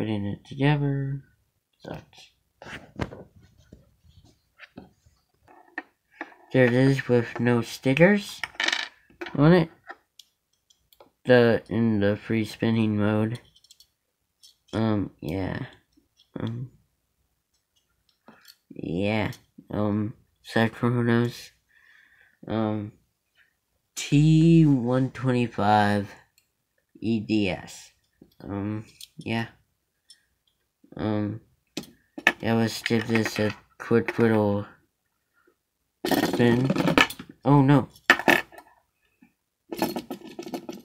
putting it together. There it is with no stickers on it. The in the free spinning mode. Um yeah. Um yeah. Um Scythe Kronos. Um T one twenty five EDS. Um yeah. Um yeah let's give this a quick little spin. Oh no.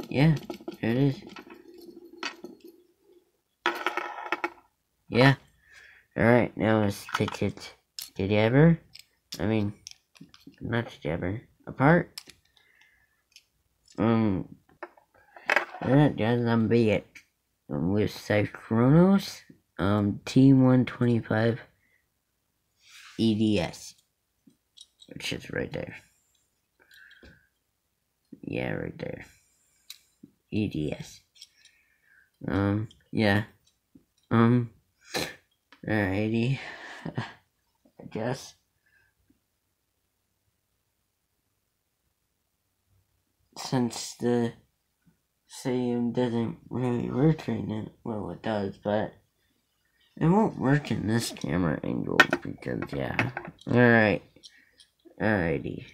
Yeah, there it is. Yeah. Alright, now let's take it together. I mean, not together. Apart. Um, that doesn't be it. With Scythe Kronos, um, T125 EDS which is right there. Yeah, right there. EDS. Um, yeah. Um, alrighty. I guess. Since the same doesn't really work right now, well, it does, but it won't work in this camera angle because, yeah. Alright. Alrighty.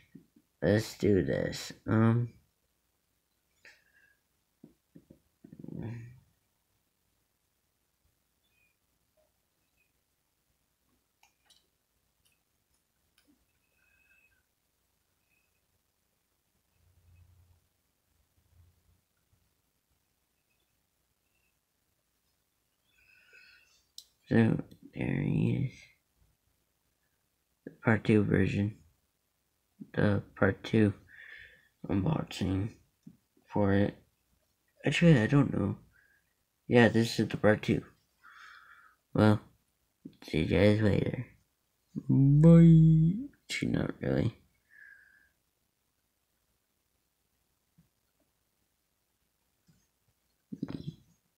Let's do this. Um. So there he is. The part two version the part two unboxing for it. Actually, I don't know. Yeah, this is the part two. Well, see you guys later. Bye. Actually, not really.